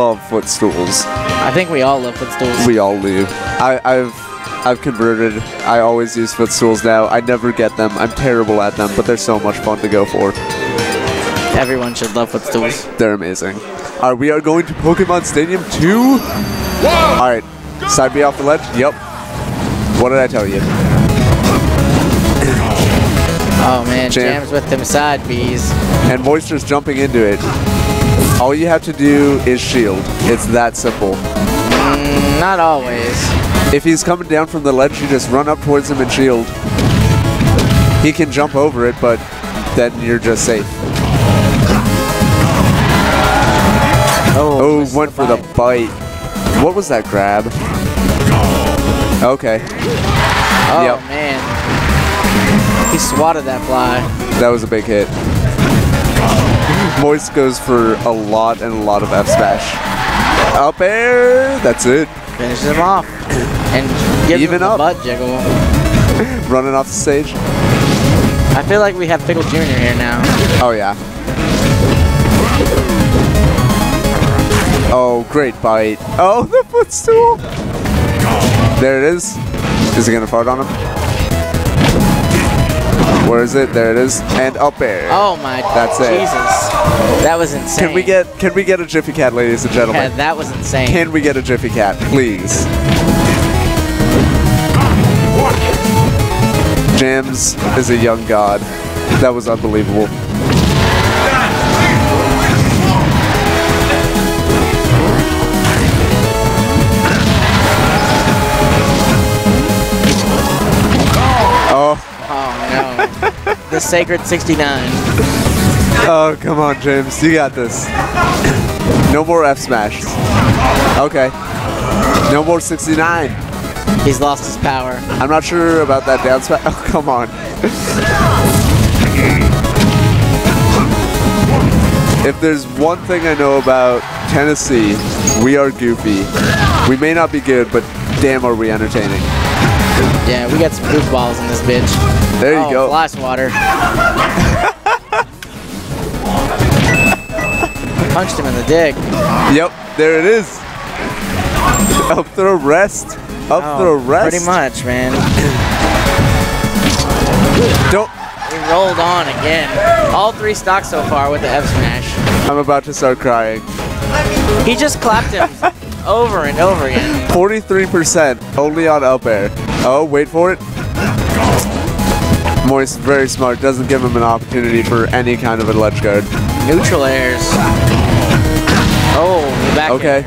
love footstools. I think we all love footstools. We all do. I, I've I've converted. I always use footstools now. I never get them. I'm terrible at them, but they're so much fun to go for. Everyone should love footstools. They're amazing. All right, we are going to Pokemon Stadium 2. All right, side B off the ledge. Yep. What did I tell you? Oh man, Jam. jams with them side bees. And Moisture's jumping into it. All you have to do is shield. It's that simple. Mm, not always. If he's coming down from the ledge, you just run up towards him and shield. He can jump over it, but then you're just safe. Oh, Oh, went for the bite. bite. What was that grab? Okay, Oh Yep. man. He swatted that fly. that was a big hit. Moist goes for a lot and a lot of F smash. Up air, that's it. Finishes him off. And gives Even him up. butt jiggle. Running off the stage. I feel like we have Pickle Jr. here now. Oh yeah. Oh, great bite. Oh, the footstool. There it is. Is he gonna fart on him? Where is it? There it is. And up air. Oh my That's it. Jesus. That was insane. Can we get can we get a Jiffy Cat, ladies and Yeah, gentlemen? that was insane. Can we get a Jiffy Cat, please? Jams is a young god. That was unbelievable. The Sacred 69. oh, come on, James. You got this. No more F smash. Okay. No more 69. He's lost his power. I'm not sure about that down smash. Oh, come on. if there's one thing I know about Tennessee, we are goofy. We may not be good, but damn are we entertaining. Yeah, we got some goofballs in this bitch. There you oh, go. Fly water. Punched him in the dick. Yep, there it is. Up throw rest. Up Oh, throw rest. Pretty much, man. Don't. We rolled on again. All three stocks so far with the F smash. I'm about to start crying. He just clapped him over and over again. 43% only on up air. Oh, wait for it. Moist, very smart, doesn't give him an opportunity for any kind of an ledge guard. Neutral airs. Oh, back. Okay.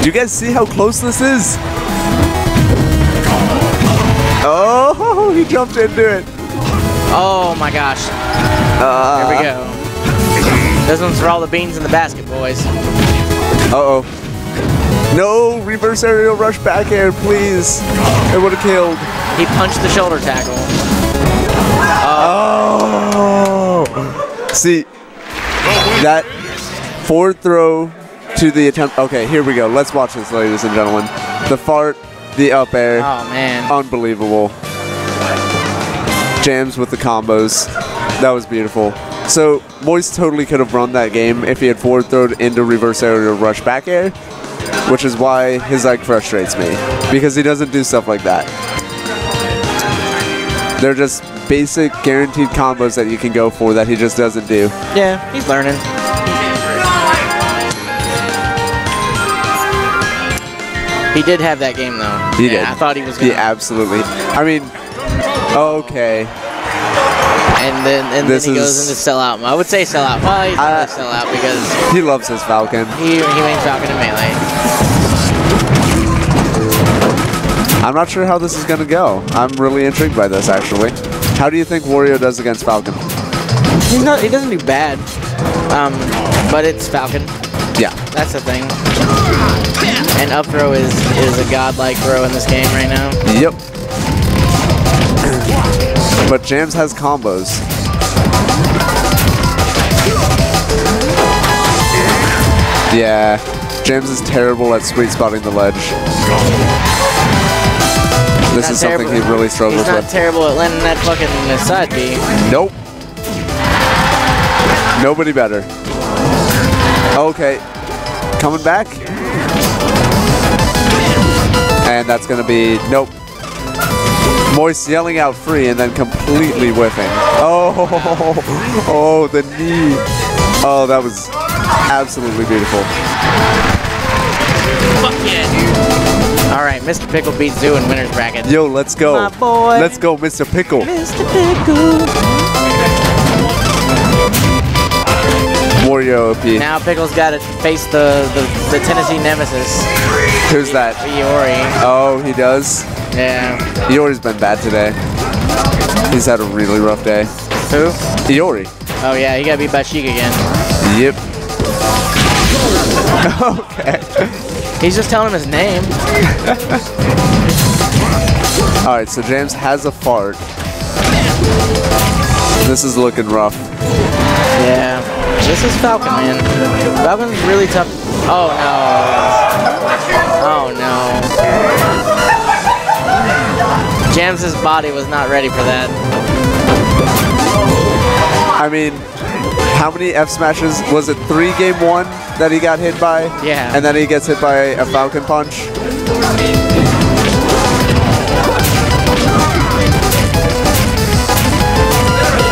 Do you guys see how close this is? Oh, he jumped into it. Oh my gosh. Uh, Here we go. This one's for all the beans in the basket, boys. Uh-oh. No, reverse aerial rush back air, please. It would have killed. He punched the shoulder tackle. Oh! See, that forward throw to the attempt. Okay, here we go. Let's watch this, ladies and gentlemen. The fart, the up air. Oh man. Unbelievable. Jams with the combos. That was beautiful. So, Moist totally could have run that game if he had forward thrown into reverse aerial rush back air, which is why his like frustrates me. Because he doesn't do stuff like that. They're just basic guaranteed combos that you can go for that he just doesn't do. Yeah, he's learning. He did have that game though. He yeah, did. I thought he was gonna. He absolutely. I mean, okay. And then and This then he goes into sellout. mode. I would say sellout. Well, he's Uh, not sell out because He loves his Falcon. he he mains Falcon and melee. I'm not sure how this is going to go. I'm really intrigued by this, actually. How do you think Wario does against Falcon? He's not. He doesn't do bad. Um, but it's Falcon. Yeah. That's the thing. And up throw is is a godlike throw in this game right now. Yep. But Jams has combos. Yeah. James is terrible at sweet spotting the ledge. This is something he really struggles He's not with. terrible at landing that fucking side B. Nope. Nobody better. Okay. coming back. And that's going to be, nope. Moist yelling out free and then completely whiffing. Oh, oh, the knee. Oh, that was absolutely beautiful. Fuck yeah, dude. All right, Mr. Pickle beats Zoo in winner's bracket. Yo, let's go. My boy. Let's go, Mr. Pickle. Mr. Pickle. Wario OP. Now Pickle's got to face the, the, the Tennessee nemesis, Who's that? Iori. Oh, he does. Yeah. Iori's been bad today. He's had a really rough day. Who? Iori. Oh yeah, he got beat by Sheik again. Yep. okay. He's just telling him his name. All right, so James has a fart. This is looking rough. Yeah. This is Falcon, man. Falcon's really tough. Oh no. Jams's body was not ready for that. I mean, how many F smashes? Was it three game one that he got hit by? Yeah. And then he gets hit by a Falcon Punch?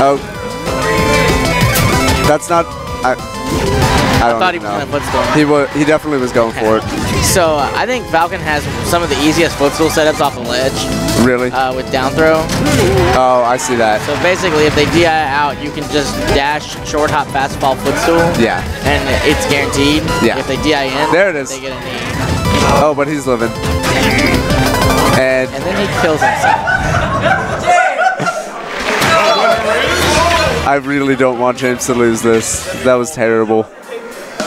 Oh. That's not. I, I don't thought he know. was gonna footstool. He was. He definitely was going for it. So uh, I think Falcon has some of the easiest footstool setups off the ledge Really? uh, with down throw. oh, I see that. So basically, if they DI out, you can just dash short hop fastball footstool. Yeah. And it's guaranteed. Yeah. If they DI in, There it is. They get a knee. Oh, but he's living. And And then he kills himself. I really don't want James to lose this. That was terrible.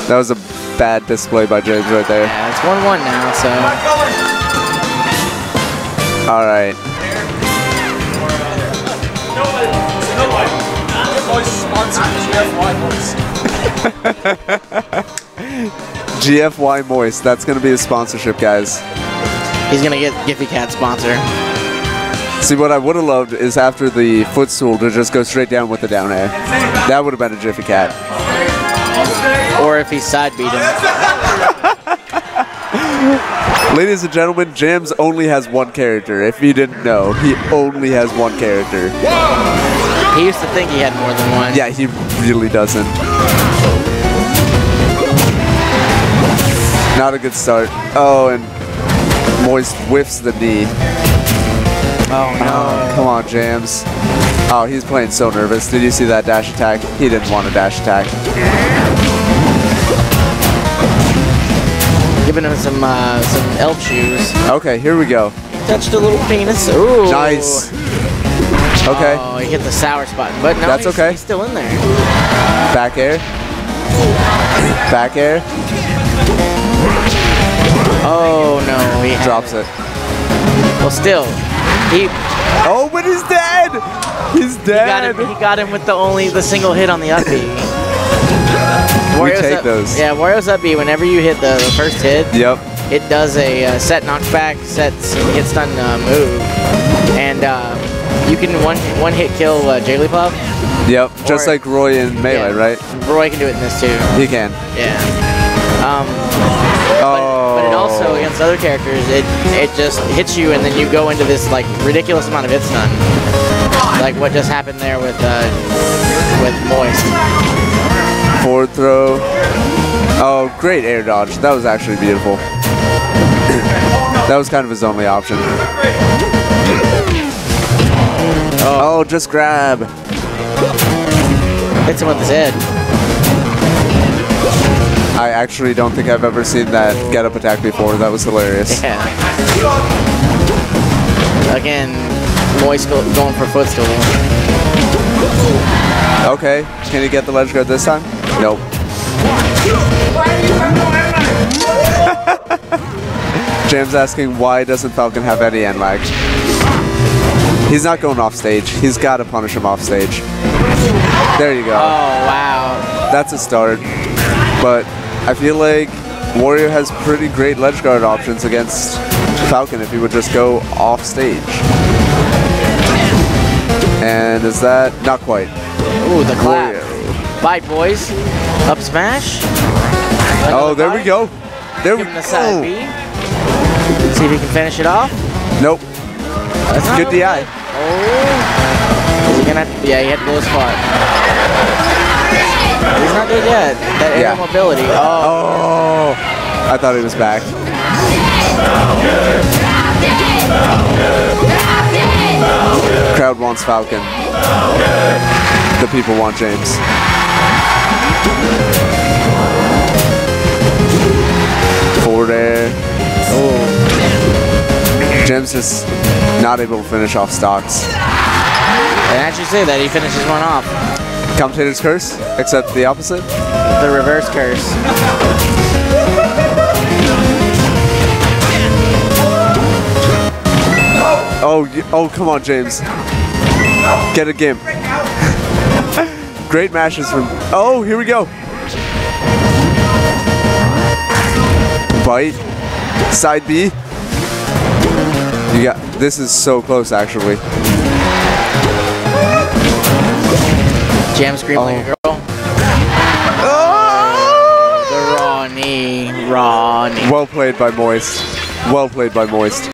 That was a bad display by James right there. Yeah, it's 1-1 now, so All right. GFY Moist. That's going to be a sponsorship, guys. he's gonna get Giffy Cat sponsor. See, what I would have loved is after the footstool to just go straight down with the down air. That would have been a Jiffy Cat. Or if he side beat him. Ladies and gentlemen, Jams only has one character. If you didn't know, he only has one character. He used to think he had more than one. Yeah, he really doesn't. Not a good start. Oh, and Moist whiffs the knee. Oh no. Come on, Jams. Oh, he's playing so nervous. Did you see that dash attack? He didn't want a dash attack. Giving him some uh, some elf shoes. Okay, here we go. Touched a little penis. Ooh. Nice. Okay, Oh, he hit the sour spot, but no, That's he's, okay. he's still in there. back air. Back air. Oh no, he had Drops it. Well, still, he Oh, but he's dead! He's dead. he got him. He got him with the only the single hit on the up B. Wario's take up, those. Yeah, Wario's up B. Whenever you hit the, the first hit, Yep. it does a uh, set knockback, set hit stun uh, move, and uh, you can one one hit kill uh, Jigglypuff. Yep. Just like Roy in Melee, Yeah. right? Roy can do it in this too. He can. Yeah. Um, Oh. Also against other characters, it it just hits you, and then you go into this like ridiculous amount of hit stun, like what just happened there with uh, with Moist. Forward throw. Oh, great air dodge. That was actually beautiful. that was kind of his only option. Oh, just grab. Hits him with his head. I actually don't think I've ever seen that get up attack before. That was hilarious. Yeah. Again, Moist go- going for footstool. Okay, can he get the ledge guard this time? Nope. Jam's asking why doesn't Falcon have any end lag? He's not going off stage. He's got to punish him off stage. There you go. Oh wow. That's a start. But I feel like Wario has pretty great ledge guard options against Falcon if he would just go off stage. And is that not quite? Ooh, the clap. Wario. Bite, boys. Up smash. Oh, there we go. There we Give side go. B. See if he can finish it off. Nope. That's Good DI. Oh. Is he gonna yeah, he had to blow his spot. He's not good yet. That air Yeah. mobility. Oh. Oh, I thought he was back. Crowd wants Falcon. The people want James. Forward air. Oh. James is not able to finish off stocks. And as you say that, he finishes one off. Commentator's curse, except the opposite. The reverse curse. Oh, oh, come on, James. Get a gimp. Great mashes from. Oh, here we go. Bite. Side B. You got. This is so close, actually. Jam scream like a oh. girl. Oh! The Ronnie. Ronnie. Well played by Moist. Well played by Moist.